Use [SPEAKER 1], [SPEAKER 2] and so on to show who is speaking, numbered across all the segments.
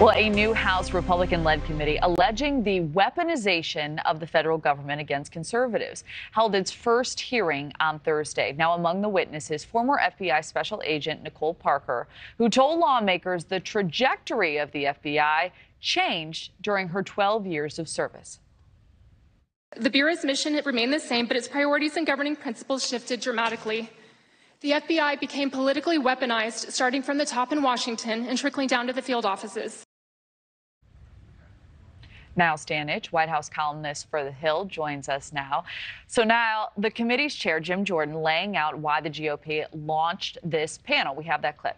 [SPEAKER 1] Well, a new House Republican led committee alleging the weaponization of the federal government against conservatives held its first hearing on Thursday. Now, among the witnesses, former FBI Special Agent Nicole Parker, who told lawmakers the trajectory of the FBI changed during her 12 years of service.
[SPEAKER 2] The Bureau's mission remained the same, but its priorities and governing principles shifted dramatically. The FBI became politically weaponized, starting from the top in Washington and trickling down to the field offices.
[SPEAKER 1] Niall Stanage, White House columnist for The Hill, joins us now. So, Niall, the committee's chair, Jim Jordan, laying out why the GOP launched this panel. We have that clip.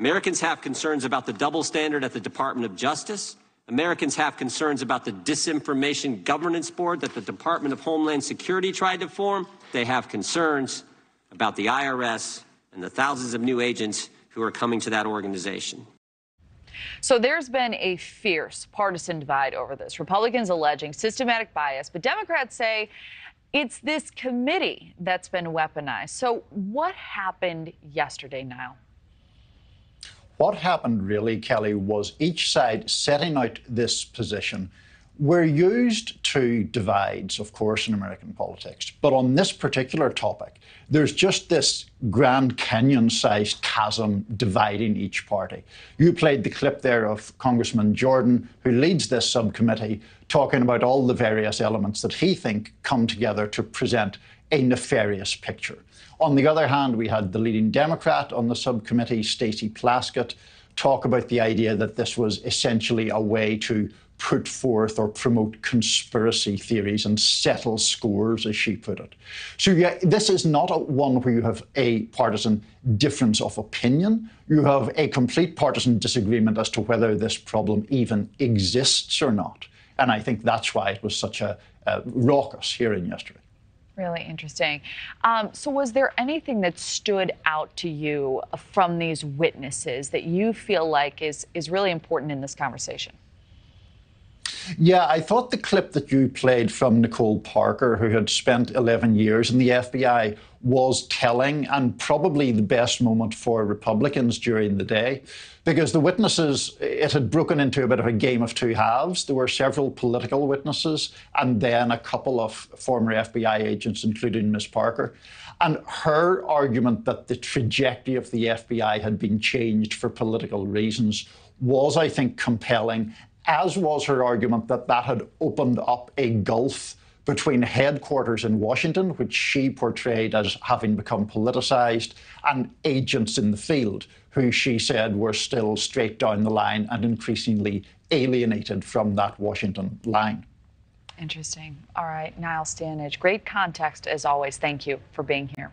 [SPEAKER 3] Americans have concerns about the double standard at the Department of Justice. Americans have concerns about the disinformation governance board that the Department of Homeland Security tried to form. They have concerns about the IRS and the thousands of new agents who are coming to that organization.
[SPEAKER 1] So there's been a fierce partisan divide over this. Republicans alleging systematic bias, but Democrats say it's this committee that's been weaponized. So what happened yesterday, Niall?
[SPEAKER 4] What happened really, Kelly, was each side setting out this position we're used to divides, of course, in American politics. But on this particular topic, there's just this Grand Canyon sized chasm dividing each party. You played the clip there of Congressman Jordan, who leads this subcommittee, talking about all the various elements that he think come together to present a nefarious picture. On the other hand, we had the leading Democrat on the subcommittee, Stacey Plaskett, talk about the idea that this was essentially a way to put forth or promote conspiracy theories and settle scores, as she put it. So yeah, this is not a one where you have a partisan difference of opinion. You have a complete partisan disagreement as to whether this problem even exists or not. And I think that's why it was such a, a raucous hearing yesterday.
[SPEAKER 1] Really interesting. Um, so, was there anything that stood out to you from these witnesses that you feel like is is really important in this conversation?
[SPEAKER 4] Yeah, I thought the clip that you played from Nicole Parker, who had spent 11 years in the FBI, was telling and probably the best moment for Republicans during the day. Because the witnesses, it had broken into a bit of a game of two halves. There were several political witnesses and then a couple of former FBI agents, including Ms. Parker. And her argument that the trajectory of the FBI had been changed for political reasons was, I think, compelling as was her argument that that had opened up a gulf between headquarters in Washington, which she portrayed as having become politicized, and agents in the field, who she said were still straight down the line and increasingly alienated from that Washington line.
[SPEAKER 1] Interesting. All right, Niall Stanage, great context as always. Thank you for being here.